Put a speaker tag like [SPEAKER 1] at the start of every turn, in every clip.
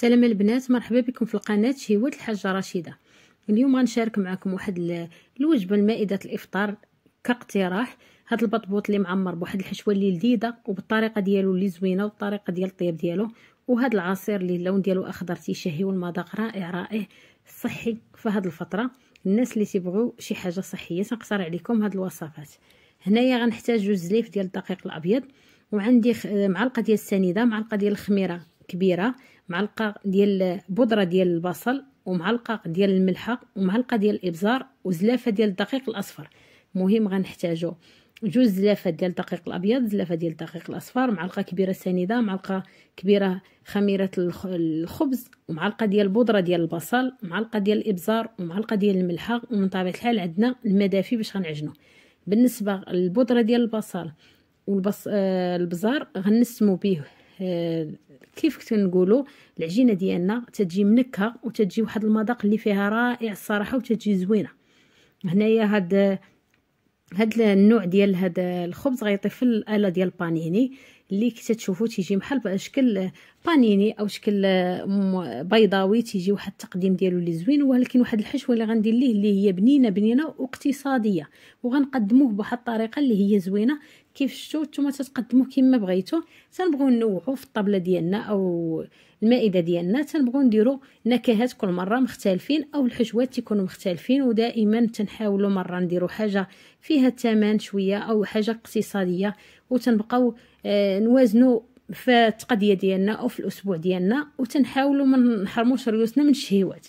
[SPEAKER 1] السلام البنات مرحبا بكم في القناة شهوات الحاجة رشيدة. اليوم غنشارك معكم واحد الوجبة لمائده الإفطار كاقتراح. هذا البطبوط اللي معمر بواحد الحشوة اللي لذيذة وبالطريقة ديالو اللي زوينة والطريقة ديال الطياب ديالو. وهذا العصير اللي اللون ديالو أخضر تيشهي والمذاق رائع رائع صحي في هذه الفترة. الناس اللي تيبغوا شي حاجة صحية تنقصر عليكم هاد الوصفات. هنايا غنحتاج جوج زليف ديال الدقيق الأبيض وعندي معلقة ديال السنيدة معلقة ديال الخميرة كبيرة. معلقة ديال بودرة ديال البصل ومعلقة ديال الملحه ومعلقة ديال الإبزار وزلافة ديال الدقيق الأصفر. مهم غنحتاجو جوج زلافات ديال الدقيق الأبيض زلافة ديال الدقيق الأصفر معلقة كبيرة سنيدة معلقة كبيرة خميرة الخبز ومعلقة ديال البودره ديال البصل معلقة ديال الإبزار ومعلقة ديال الملحه ومن طبيعة الحال عندنا الماء دافي باش غنعجنو. بالنسبة للبودرة ديال البصل والبص آه البزار غنسمو به كيف كنقولوا العجينة ديالنا تتجي منكهه وتتجي واحد المذاق اللي فيها رائع الصراحة وتتجي زوينة. هنايا هاد هاد النوع ديال هاد الخبز غيطيب في الآلة ديال البانيني اللي كي تشوفوا تيجي بحال شكل بانيني أو شكل بيضاوي تيجي واحد التقديم ديالو اللي زوين ولكن واحد الحشوه اللي غندير ليه اللي هي بنينة بنينة واقتصاديه وغنقدموه بواحد الطريقة اللي هي زوينة. كيف شفتوا نتوما تتقدموه كما بغيتو. تنبغيو نوعوا في الطبلة ديالنا أو المائدة ديالنا. تنبغيو نديروا نكهات كل مرة مختلفين أو الحشوات تيكونوا مختلفين. ودائما تنحاولوا مرة نديروا حاجة فيها الثمن شوية أو حاجة اقتصادية. وتنبقاو آه نوازنوا في التقضيه ديالنا أو في الأسبوع ديالنا وتنحاولوا ما نحرموش ريوسنا من الشهوات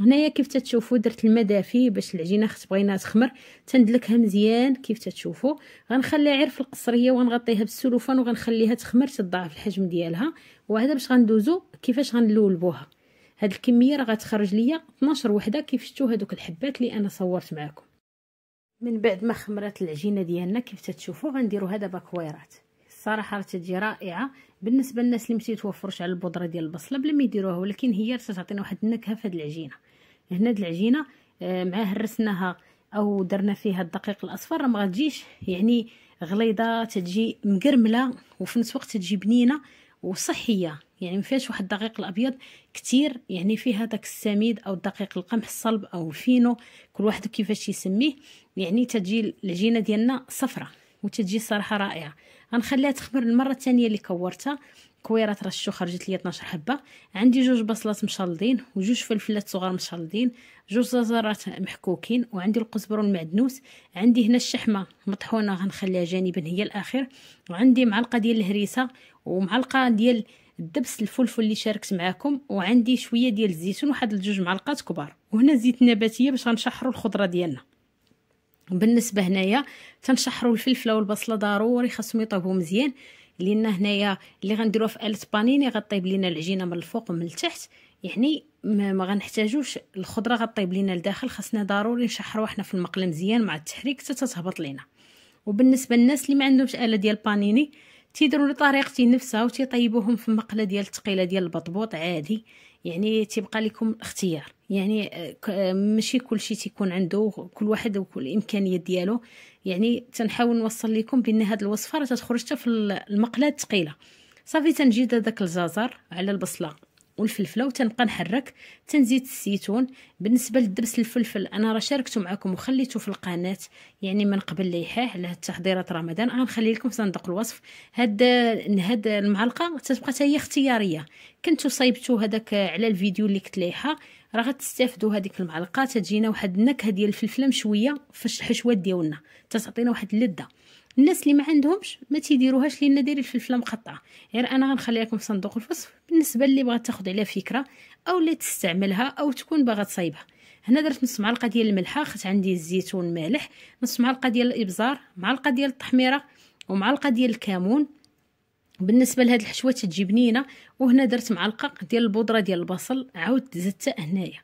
[SPEAKER 1] هنايا كيف تتشوفوا درت الماء دافي باش العجينة خص بغيناها تخمر تندلكها مزيان كيف تتشوفوا. غنخليها غير في القصرية وغنغطيها بالسلوفان وغنخليها تخمر تضاعف الحجم ديالها. وهذا باش غندوزو كيفاش غنلولبوها. هاد الكمية راه غتخرج ليا 12 وحده كيف شفتوا هذوك الحبات اللي أنا صورت معكم من بعد ما خمرات العجينة ديالنا كيف تتشوفوا؟ غنديروها دابا كويرات الصراحه راه تجي رائعة. بالنسبة للناس اللي متيتوفرش على البودرة ديال البصلة بلا ما يديروها ولكن هي تعطينا واحد النكهة في هاد العجينة. هنا هاد العجينة آه، مع هرسناها أو درنا فيها الدقيق الأصفر راه ما غتجيش يعني غليظة تجي مقرملة وفي نفس الوقت تجي بنينة. وصحية. يعني ما فيهاش واحد الدقيق الأبيض. كتير يعني فيها داك السميد أو الدقيق القمح الصلب أو الفينو. كل واحد كيفاش يسميه. يعني تجي العجينة ديالنا صفرة وتجي الصراحه رائعة. غنخليها تخمر المرة الثانية اللي كورتها. كويرات رشو خرجت لي 12 حبة. عندي جوج بصلات مشلضين وجوج فلفلات صغار مشلضين جوج زرارات محكوكين وعندي القزبر المعدنوس. عندي هنا الشحمة مطحونة غنخليها جانبا هي الآخر. وعندي معلقة ديال الهريسة ومعلقة ديال الدبس الفلفل اللي شاركت معكم وعندي شوية ديال الزيتون واحد الجوج معلقات كبار. وهنا زيت نباتية باش غنشحروا الخضرة ديالنا. بالنسبة هنايا تنشحروا الفلفلة والبصلة ضروري خاصهم يطيبوا مزيان. لأن هنايا اللي غنديروها في اله بانيني غطيب لينا العجينة من الفوق ومن التحت. يعني ما, غنحتاجوش الخضرة غطيب لينا لداخل خاصنا ضروري نشحروا حنا في المقلة مزيان مع التحريك حتى تتهبط لينا. وبالنسبة للناس اللي ما عندهمش آلة ديال بانيني تيديروا طريقتي نفسها وتيطيبوهم في مقلة ديال الثقيله ديال البطبوط عادي. يعني تيبقى لكم الاختيار يعني آه، ماشي كلشي تيكون عنده كل واحد وكل الإمكانيات ديالو. يعني تنحاول نوصل لكم بأن هاد الوصفة راه تخرج حتى في المقلة الثقيلة. صافي تنجيد هذاك الجزر على البصلة. والفلفلة وتنبقى نحرك تنزيد الزيتون. بالنسبة للدبس الفلفل أنا راه شاركته معكم وخليته في القناة. يعني من قبل ليحاه على تحضيرات رمضان غنخلي لكم في صندوق الوصف. هاد هاد المعلقة تتبقى حتى هي اختيارية. كنتو صايبتو هذاك على الفيديو اللي كنت لايحة. راه غتستافدوا هذيك المعلقة تجينا واحد النكهة ديال الفلفلة مشوية في الحشوات ديالنا. تعطينا واحد اللذة. الناس اللي ما عندهمش ما تيديروهاش لأن دايرين الفلفله مقطعه غير أنا غنخليها لكم في صندوق الوصف بالنسبة اللي بغات تاخذ عليها فكرة أو اللي تستعملها أو تكون باغا تصايبها. هنا درت نص معلقة ديال الملحة خت عندي الزيتون مالح نص معلقة ديال الإبزار معلقة ديال التحميرة ومعلقة ديال الكمون. بالنسبة لهاد الحشوة تجي بنينه وهنا درت معلقة ديال البودرة ديال البصل عاود زدتها هنايا.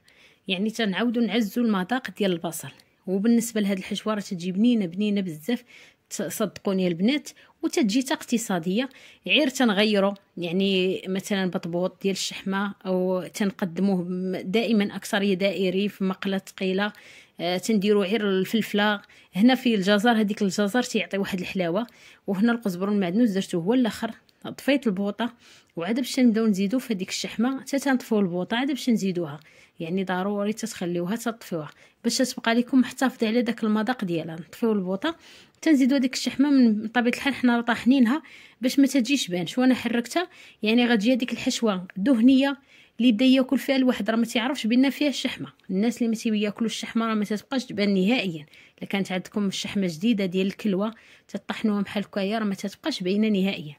[SPEAKER 1] يعني تنعاودو نعزو المذاق ديال البصل. وبالنسبة لهاد الحشوة راه تجي بنينه بنينة بزاف. صدقوني البنات وتجي اقتصادية غير تنغيروا يعني مثلا بطبوط ديال الشحمة أو تنقدموه دائما اكثريه دائري في مقلة ثقيلة آه تنديروا غير الفلفلة. هنا في الجزر هذيك الجزر تيعطي واحد الحلاوة. وهنا القزبر المعدنوس درته هو الأخر طفيت البوطة. وعاد باش نبداو نزيدو في هذيك الشحمة حتى تنطفيو البوطة عاد باش نزيدوها. يعني ضروري تتخليوها تطفيوها باش تبقى لكم محتفظة على داك المذاق ديالها. نطفيو البوطة تنزيدو هذيك الشحمه من طبيعة الحال حنا طاحنينها باش ما تجيش بانش وأنا حركتها؟ يعني غتجي هذيك الحشوة دهنية اللي بدا ياكل فيها الواحد راه ما تعرفش بأن فيها الشحمة. الناس اللي ما تياكلوا الشحمة راه ما تتبقاش تبان نهائيا. إلا كانت عندكم الشحمه جديدة ديال الكلوة تطحنوها بحال هكايا راه ما تتبقاش باينة نهائيا.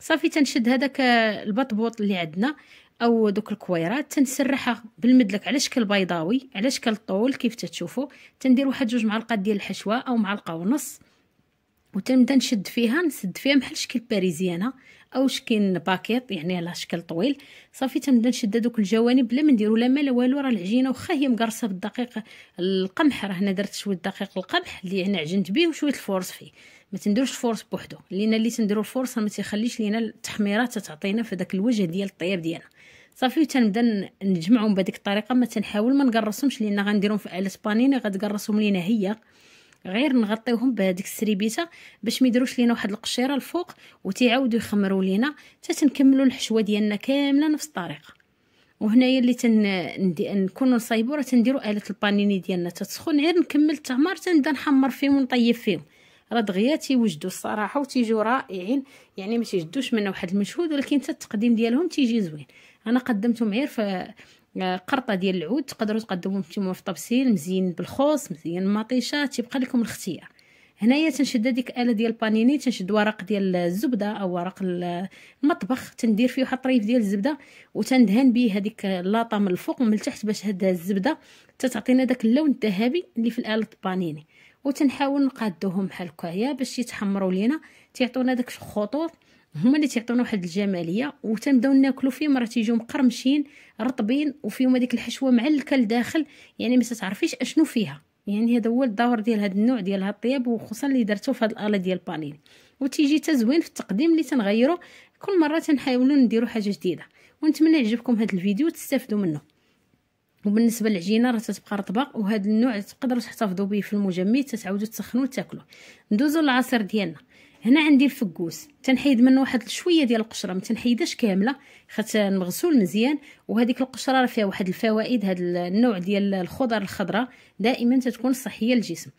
[SPEAKER 1] صافي تنشد هذاك البطبوط اللي عندنا أو دوك الكويرات تنسرحها بالمدلك. على شكل بيضاوي؟ على شكل طول كيف تتشوفوا؟ تندير واحد جوج معالق ديال الحشوة أو معلقة ونص. وتنبدا نشد فيها نسد فيها بحال شكل باريزيانة أو شكل باكيط يعني على شكل طويل. صافي تنبدا نشد هذوك الجوانب بلا ما نديرو لا ما لا والو راه العجينة واخا هي مقرصة بالدقيق القمح. راه هنا درت شوية دقيق القمح اللي أنا عجنت به وشوية la force فيه. ما تنديروش la force بوحدو. لأن اللي تنديرو الفورس ما تيخليش لينا التحميرات تعطينا في داك الوجه ديال الطياب ديالنا. صافي تنبدا نجمعهم بهذيك الطريقة ما تنحاول ما نقرصهمش لأن غنديرهم في آلة بانيني غتقرصهم لينا هي. غير نغطيوهم بهذيك السريبيتة باش ما يديروش لينا واحد القشيرة الفوق وتيعاودوا يخمروا لينا حتى تنكملوا الحشوة ديالنا كاملة نفس الطريقة وهنايا اللي تن نصايبوا راه تنديروا آلة البانيني ديالنا. تتسخن غير نكمل التعمار تنبدا نحمر فيهم ونطيب فيهم. راه دغيا تيوجدوا الصراحة وتيجوا رائعين. يعني ما تيجدوش منا واحد المجهود ولكن التقديم ديالهم تيجي زوين. أنا قدمتهم غير في قرطة ديال العود تقدروا تقدموا نتوما في طبسيل مزيان بالخوص مزيان مطيشه تيبقى لكم الاختيار هنايا تنشد هذيك الاله ديال البانيني تنشد ورق ديال الزبدة أو ورق المطبخ تندير فيه واحد الطريف ديال الزبدة وتندهن به هذيك اللاطه من الفوق ومن التحت باش هاد الزبدة تتعطينا داك اللون الذهبي اللي في الآلة البانيني. وتنحاول نقادوهم بحال هكايا باش يتحمروا لينا تيعطونا داك الخطوط هما اللي تيعطيونا واحد الجمالية وتنبداو ناكلو فيهم. راه تيجيو مقرمشين رطبين وفيهم هذيك الحشوة معلكه لداخل يعني ما تعرفيش أشنو فيها. يعني هذا هو الدور ديال هذا النوع ديال هاد الطياب وخصوصا اللي درتو في هاد الآلة ديال البانين. وتيجي تزوين في التقديم اللي تنغيرو. كل مرة تنحاولوا نديرو حاجة جديدة. ونتمنى يعجبكم هذا الفيديو وتستافدوا منه. وبالنسبة للعجينة راه تتبقى رطبة وهذا النوع تقدروا تحتفظوا به في المجمد تتعاودوا تسخنوا وتاكلوا ندوزو للعصير ديالنا. هنا عندي الفكوس تنحيد منه واحد شوية ديال القشرة ما تنحيدهاش كاملة خاص مغسول مزيان وهذيك القشرة راه فيها واحد الفوائد هذا النوع ديال الخضر الخضراء دائما تتكون صحية للجسم.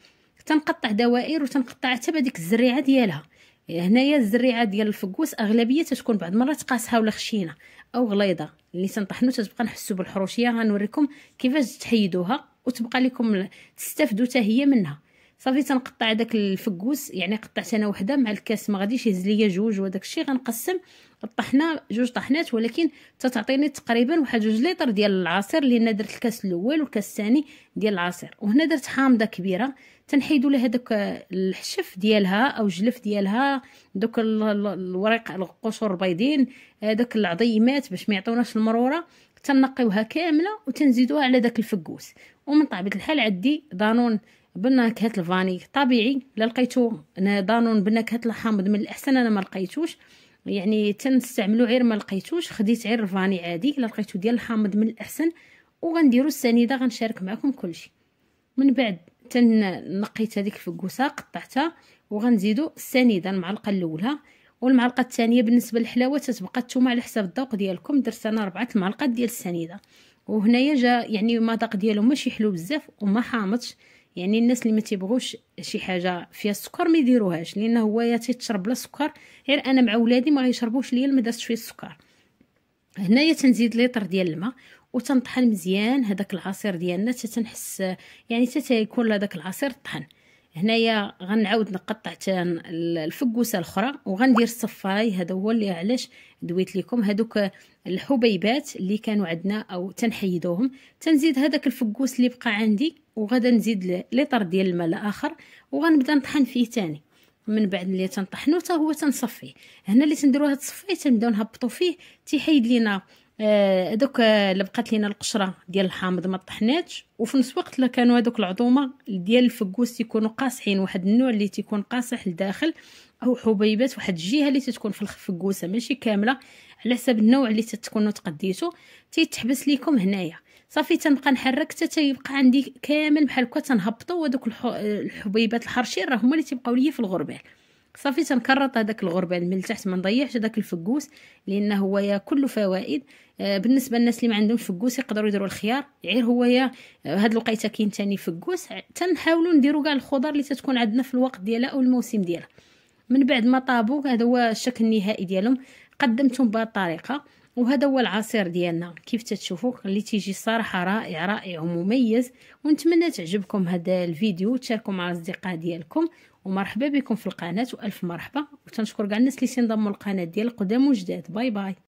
[SPEAKER 1] تنقطع دوائر وتنقطع حتى بهذيك الزريعة ديالها. هنايا الزريعة ديال الفكوس أغلبية تتكون بعض المرات قاسحة ولا خشينة أو غليظة. اللي تنطحنو تتبقى نحسو بالحروشية غنوريكم كيفاش تحيدوها وتبقى لكم تستافدوا حتى هي منها. صافي تنقطع داك الفكوس يعني قطعت أنا وحدة مع الكاس ما غاديش يهز ليا جوج وداك الشيء غنقسم. الطحنه جوج طحنات ولكن تتعطيني تقريبا واحد جوج لتر ديال العصير لأن درت الكاس الأول والكاس الثاني ديال العصير. وهنا درت حامضة كبيرة تنحيدوا لها داك الحشف ديالها أو الجلف ديالها دوك الورق القشور البيضين داك العظيمات باش ما يعطيوناش المرورة. تنقيوها كاملة وتنزيدوها على داك الفكوس. ومن طبيعه الحال عندي دانون بنكهه الفاني طبيعي لا لقيتو دانون بنكهه الحامض من الاحسن أنا ما لقيتوش. يعني تنستعملو غير ما لقيتوش خديت غير الفاني عادي الا لقيتو ديال الحامض من الاحسن وغنديرو السنيدة غنشارك معكم كلشي. من بعد تنقيت هذيك الفكوسه قطعتها وغنزيدو السنيدة المعلقة الأولى. والمعلقة الثانية بالنسبة للحلاوة تتبقى الثومه على حساب الذوق ديالكم درت أنا ربعة المعلقات ديال السنيدة. وهنايا جا يعني المذاق ديالو ماشي حلو بزاف وما حامضش. يعني الناس اللي ما تيبغوش شي حاجة فيها السكر ما يديروهاش لأن هو يا تيتشرب بلا سكر غير أنا مع ولادي ما غيشربوش ليا ما درتش فيه السكر. هنايا تنزيد لتر ديال الماء وتنطحن مزيان هذاك العصير ديالنا حتى تنحس يعني حتى تيكون هذاك العصير طحن. هنايا غنعاود نقطع الفكوسه الأخرى وغندير الصفاي. هذا هو اللي علاش دويت لكم هذوك الحبيبات اللي كانوا عندنا أو تنحيدوهم. تنزيد هذاك الفكوس اللي بقى عندي وغادا نزيد لتر ديال الماء الآخر وغنبدا نطحن فيه تاني. من بعد اللي تنطحنو حتى هو تنصفيه. هنا اللي تنديرو هاد الصفاي تنبداو نهبطو فيه. تيحيد لينا آه، دوك اللي بقات لينا القشرة ديال الحامض ما طحناتش. وفي نفس الوقت لا كانوا هذوك العظومة ديال الفكوس تيكونوا قاصحين واحد النوع اللي تيكون قاصح لداخل أو حبيبات واحد الجهة اللي تتكون في الفكوسه ماشي كاملة على حسب النوع اللي تتكونوا تقديتو. تيتحبس ليكم هنايا. صافي تنبقى نحرك حتى تيبقى عندي كامل بحال هكا تنهبطوا ودوك الحبيبات الحرشين راه هما اللي تيبقاو ليا في الغربال. صافي تنكرط هذاك الغربال من التحت ما نضيعش هذاك الفكوس لأنه هو كله فوائد. آه بالنسبة للناس اللي ما عندهمش فكوس يقدروا يديروا الخيار غير هو يا هاد الوقيتة كاين تاني فكوس تنحاولوا نديروا كاع الخضر اللي تتكون عندنا في الوقت ديالها أو الموسم ديالها. من بعد ما طابوا هذا هو الشكل النهائي ديالهم. قدمتهم بهذه الطريقة وهذا هو العصير ديالنا. كيف تتشوفوا اللي تيجي الصراحه رائع رائع ومميز. ونتمنى تعجبكم هذا الفيديو وتشاركوا مع الأصدقاء ديالكم. ومرحبا بكم في القناة وألف مرحبا. وتنشكر كاع الناس اللي تنضموا للقناة ديال قدام وجداد. باي باي.